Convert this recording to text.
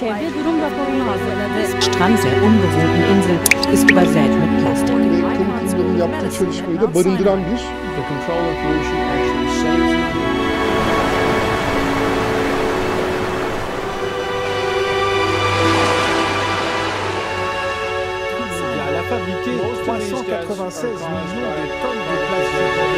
Çevre durum raporunu hazırladı. Strand der unbewohnten Insel ist übersät mit Plastik. Tüm kurumlarının yaptığı çalışmayı da barındıran bir The control of pollution actually saves money. Elle a fabriqué 396 millions de tonnes de plastique.